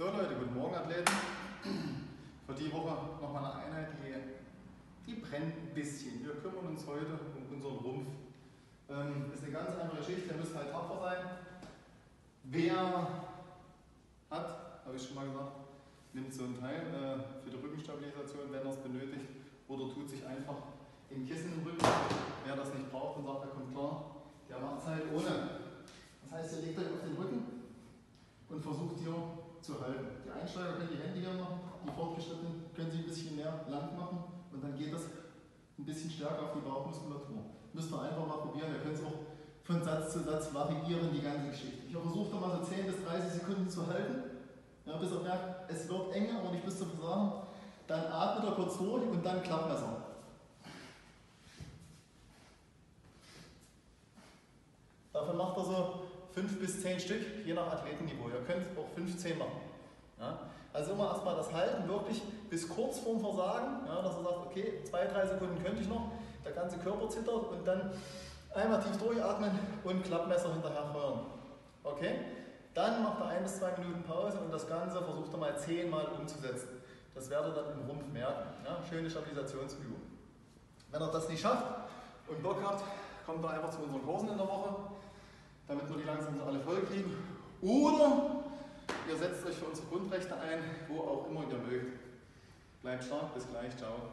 So Leute, guten Morgen Athleten. Für die Woche nochmal eine Einheit, die, die brennt ein bisschen. Wir kümmern uns heute um unseren Rumpf. Ähm, ist eine ganz einfache Geschichte, ihr müsst halt tapfer sein. Wer hat, habe ich schon mal gesagt, nimmt so einen Teil äh, für die Rückenstabilisation, wenn er es benötigt, oder tut sich einfach im Kissen im Rücken. Wer das nicht braucht und sagt, er kommt klar, der macht es halt ohne. Das heißt, ihr legt euch auf den Rücken und versucht hier zu halten. Die Einsteiger können die Hände hier machen, die Fortgeschrittenen können sie ein bisschen mehr lang machen und dann geht das ein bisschen stärker auf die Bauchmuskulatur. Müsst ihr einfach mal probieren, ihr könnt es auch von Satz zu Satz variieren, die ganze Geschichte. Ich versuche da mal so 10 bis 30 Sekunden zu halten, ja, bis ihr merkt, es wird enger, aber nicht bis zum Versagen. Dann atmet ihr kurz durch und dann Klappmesser. Davon macht er so 5 bis 10 Stück, je nach Athletenniveau. Ihr könnt auch 15 machen. Ja? Also immer erstmal das Halten wirklich bis kurz vorm Versagen, ja, dass er sagt, okay, 2-3 Sekunden könnte ich noch, der ganze Körper zittert und dann einmal tief durchatmen und Klappmesser hinterher feuern. Okay? Dann macht er 1 bis 2 Minuten Pause und das Ganze versucht er mal 10 Mal umzusetzen. Das werdet ihr dann im Rumpf merken. Ja? Schöne Stabilisationsübung. Wenn er das nicht schafft und Bock hat, kommt er einfach zu unseren Kursen in der Woche damit wir die langsam so alle voll kriegen. Oder ihr setzt euch für unsere Grundrechte ein, wo auch immer ihr mögt. Bleibt stark, bis gleich, ciao.